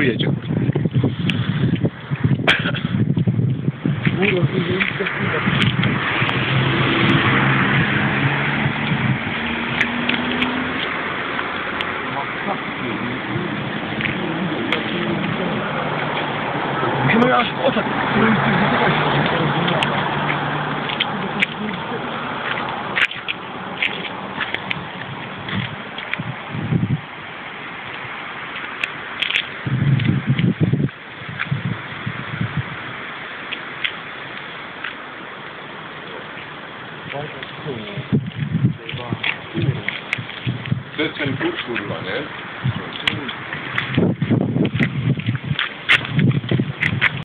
jedzie. Musimy aż w oczach. weiter zu tun. Das ist ein Blutschwunder, ne?